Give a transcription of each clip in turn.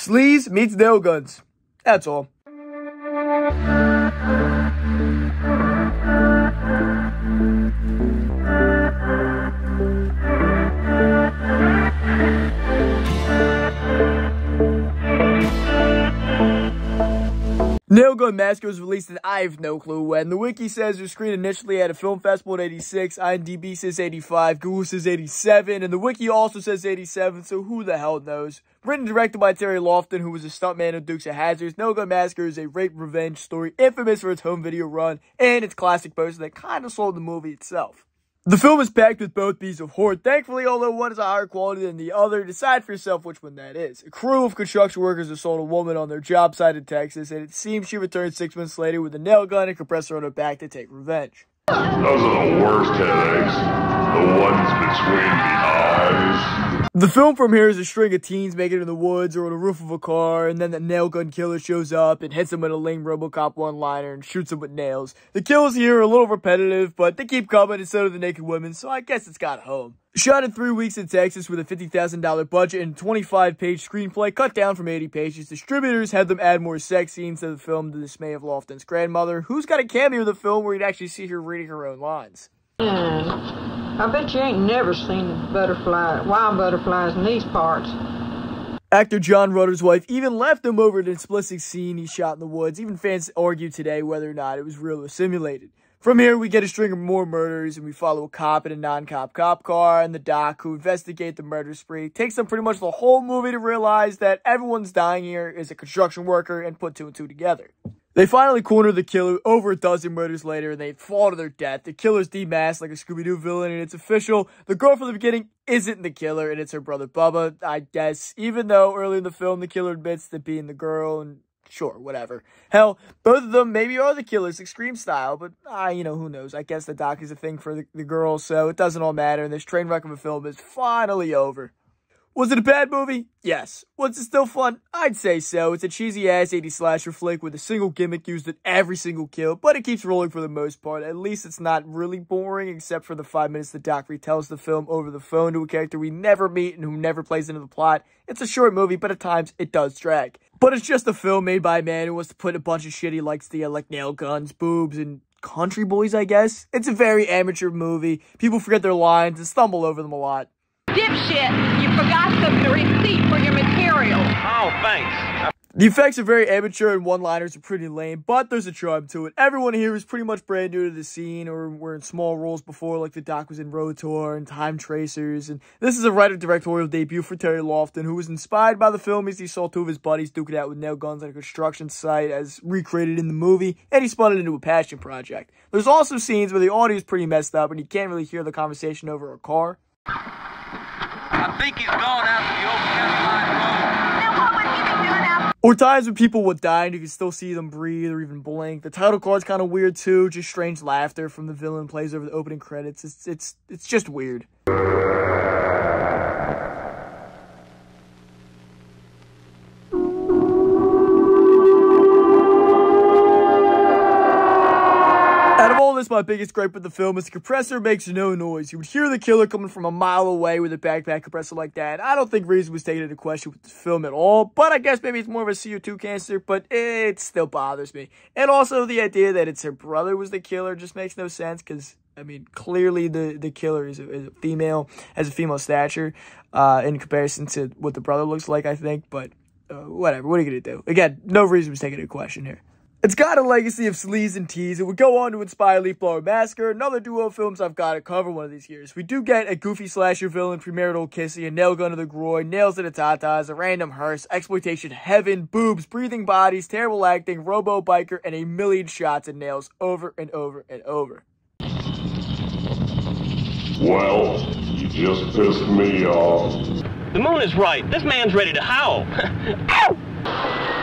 Sleaze meets nail guns. That's all. Nail Gun Massacre was released and I have no clue when. The wiki says it was screened initially at a film festival in 86, IMDb says 85, Google says 87, and the wiki also says 87, so who the hell knows. Written and directed by Terry Lofton, who was a stuntman of Dukes of Hazzard, Nail Gun Massacre is a rape revenge story infamous for its home video run and its classic poster that kind of sold the movie itself. The film is packed with both pieces of horror. Thankfully, although one is a higher quality than the other, decide for yourself which one that is. A crew of construction workers assault a woman on their job site in Texas, and it seems she returns six months later with a nail gun and compressor on her back to take revenge. Those are the worst headaches. The ones between the eyes. The film from here is a string of teens making it in the woods or on the roof of a car, and then the nail gun killer shows up and hits them with a lame Robocop one-liner and shoots them with nails. The kills here are a little repetitive, but they keep coming instead of the naked women, so I guess it's got home. Shot in three weeks in Texas with a $50,000 budget and 25-page screenplay cut down from 80 pages, distributors had them add more sex scenes to the film to the dismay of Lofton's grandmother, who's got a cameo in the film where you'd actually see her reading her own lines. Hmm. I bet you ain't never seen butterfly, wild butterflies in these parts. Actor John Rutter's wife even left him over an explicit scene he shot in the woods. Even fans argue today whether or not it was real or simulated. From here, we get a string of more murders, and we follow a cop in a non-cop cop car and the doc who investigate the murder spree. It takes them pretty much the whole movie to realize that everyone's dying here is a construction worker and put two and two together. They finally corner the killer over a dozen murders later and they fall to their death. The killer's demasked like a Scooby-Doo villain and it's official. The girl from the beginning isn't the killer and it's her brother Bubba, I guess. Even though early in the film the killer admits to being the girl and sure, whatever. Hell, both of them maybe are the killers, Scream style, but uh, you know, who knows. I guess the doc is a thing for the, the girls, so it doesn't all matter and this train wreck of a film is finally over. Was it a bad movie? Yes. Was it still fun? I'd say so. It's a cheesy ass 80 slasher flick with a single gimmick used in every single kill, but it keeps rolling for the most part. At least it's not really boring, except for the five minutes the doc retells the film over the phone to a character we never meet and who never plays into the plot. It's a short movie, but at times it does drag. But it's just a film made by a man who wants to put a bunch of shit he likes to like nail guns, boobs, and country boys, I guess. It's a very amateur movie. People forget their lines and stumble over them a lot. Dipshit, you forgot the receipt for your material. Oh, thanks. The effects are very amateur and one-liners are pretty lame, but there's a charm to it. Everyone here is pretty much brand new to the scene or were in small roles before, like the doc was in Road Tour and Time Tracers. And this is a writer-directorial debut for Terry Lofton, who was inspired by the film as he saw two of his buddies duke it out with nail guns on a construction site as recreated in the movie, and he spun it into a passion project. There's also scenes where the audio is pretty messed up and you can't really hear the conversation over a car. I think he's gone out to the open Carolina road. Then what would he be doing out Or times when people would die and you can still see them breathe or even blink. The title card's kind of weird too. Just strange laughter from the villain plays over the opening credits. It's it's it's just weird. This, my biggest gripe with the film is the compressor makes no noise. You would hear the killer coming from a mile away with a backpack compressor like that. I don't think reason was taken into question with the film at all, but I guess maybe it's more of a CO2 canister, but it still bothers me. And also the idea that it's her brother was the killer just makes no sense because I mean, clearly the, the killer is a, is a female, has a female stature, uh, in comparison to what the brother looks like, I think, but, uh, whatever, what are you gonna do? Again, no reason was taken into question here. It's got a legacy of sleaze and tease. It would go on to inspire Leaf Blower Massacre, another duo of films I've got to cover one of these years. We do get a goofy slasher villain, premarital kissy, a nail gun to the groin, nails to the tatas, a random hearse, exploitation heaven, boobs, breathing bodies, terrible acting, robo biker, and a million shots and nails over and over and over. Well, you just pissed me off. The moon is right. This man's ready to howl.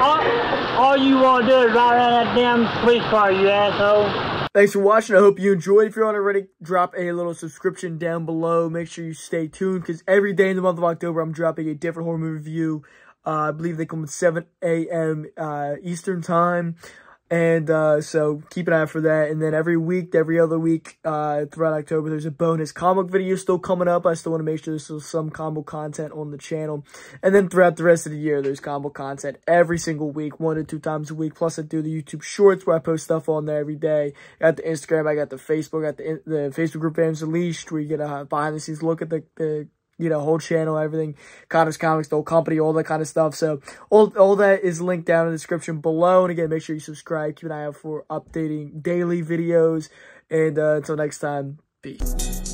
All, all you want to do is ride around that damn police car, you asshole. Thanks for watching. I hope you enjoyed. If you're not already, drop a little subscription down below. Make sure you stay tuned because every day in the month of October, I'm dropping a different horror movie review. Uh, I believe they come at 7 a.m. Uh, Eastern Time. And uh, so keep an eye out for that. And then every week, every other week uh, throughout October, there's a bonus comic video still coming up. I still want to make sure there's some combo content on the channel. And then throughout the rest of the year, there's combo content every single week, one to two times a week. Plus, I do the YouTube Shorts where I post stuff on there every day. I got the Instagram, I got the Facebook, I got the, the Facebook group Fandoms Unleashed where you get a behind the scenes look at the, the you know, whole channel, everything, Conner's Comics, the whole company, all that kind of stuff. So all, all that is linked down in the description below. And again, make sure you subscribe. Keep an eye out for updating daily videos. And uh, until next time, peace.